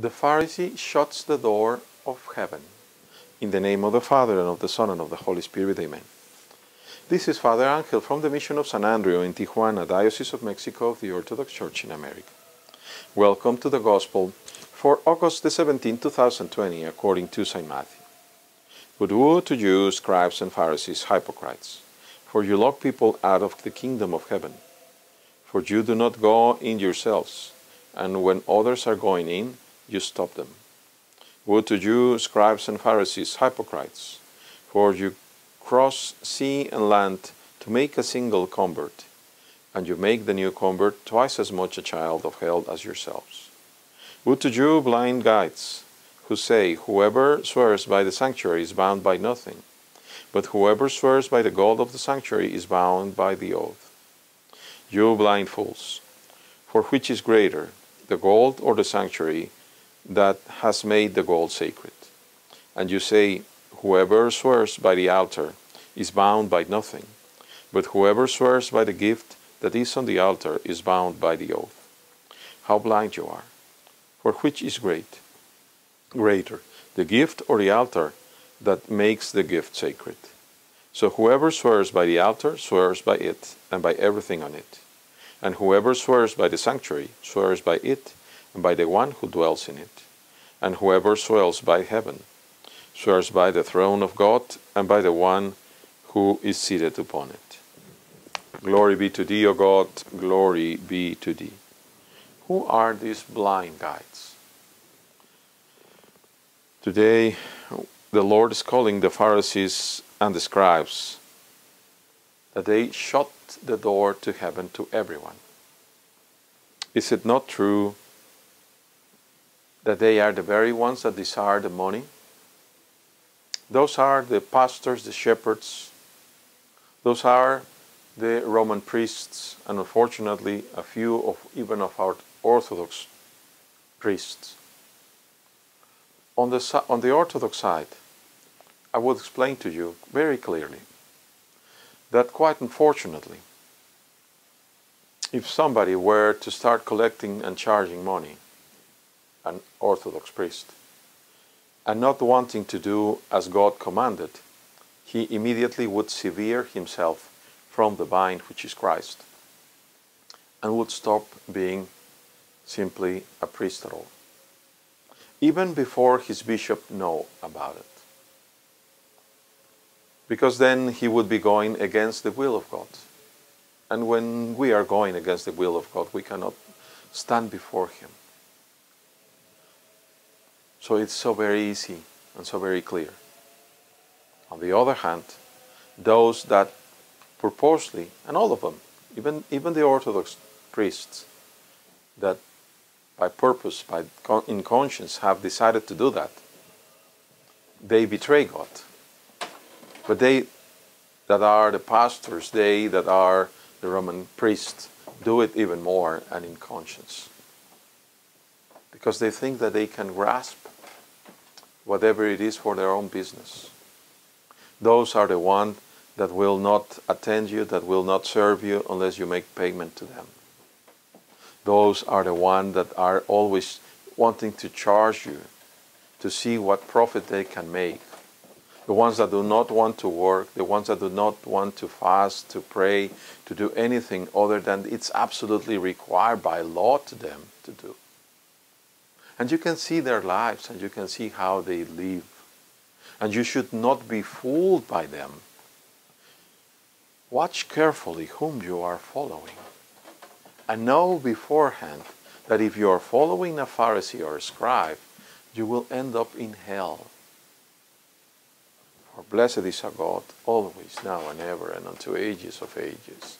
The Pharisee shuts the door of heaven. In the name of the Father, and of the Son, and of the Holy Spirit, amen. This is Father Angel from the Mission of San Andrew in Tijuana, Diocese of Mexico of the Orthodox Church in America. Welcome to the Gospel for August the 17, 2020, according to St. Matthew. But woe to you, scribes and Pharisees, hypocrites, for you lock people out of the kingdom of heaven. For you do not go in yourselves, and when others are going in, you stop them. Woe to you, scribes and Pharisees, hypocrites, for you cross sea and land to make a single convert, and you make the new convert twice as much a child of hell as yourselves. Woe to you, blind guides, who say, Whoever swears by the sanctuary is bound by nothing, but whoever swears by the gold of the sanctuary is bound by the oath. You blind fools, for which is greater, the gold or the sanctuary that has made the gold sacred? And you say, Whoever swears by the altar is bound by nothing, but whoever swears by the gift that is on the altar is bound by the oath. How blind you are! For which is great? Greater, the gift or the altar that makes the gift sacred? So whoever swears by the altar swears by it and by everything on it. And whoever swears by the sanctuary swears by it by the one who dwells in it. And whoever swears by heaven swears by the throne of God and by the one who is seated upon it. Glory be to thee, O God, glory be to thee. Who are these blind guides? Today, the Lord is calling the Pharisees and the scribes that they shut the door to heaven to everyone. Is it not true that they are the very ones that desire the money? Those are the pastors, the shepherds, those are the Roman priests, and unfortunately, a few of even of our Orthodox priests. On the, on the Orthodox side, I would explain to you very clearly that quite unfortunately, if somebody were to start collecting and charging money, an Orthodox priest, and not wanting to do as God commanded, he immediately would sever himself from the vine which is Christ and would stop being simply a priest at all. Even before his bishop know about it. Because then he would be going against the will of God. And when we are going against the will of God, we cannot stand before him. So it's so very easy and so very clear. On the other hand, those that purposely, and all of them, even, even the Orthodox priests, that by purpose, by in conscience, have decided to do that, they betray God. But they that are the pastors, they that are the Roman priests, do it even more and in conscience. Because they think that they can grasp whatever it is for their own business. Those are the ones that will not attend you, that will not serve you unless you make payment to them. Those are the ones that are always wanting to charge you to see what profit they can make. The ones that do not want to work, the ones that do not want to fast, to pray, to do anything other than it's absolutely required by law to them to do. And you can see their lives and you can see how they live. And you should not be fooled by them. Watch carefully whom you are following. And know beforehand that if you are following a Pharisee or a scribe, you will end up in hell. For blessed is our God, always, now and ever, and unto ages of ages.